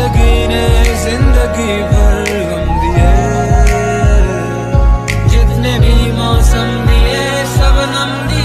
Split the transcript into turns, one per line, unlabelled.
ज़िंदगी ने ज़िंदगी भर गम दिए। जितने भी मौसम दिए सब नम दिए।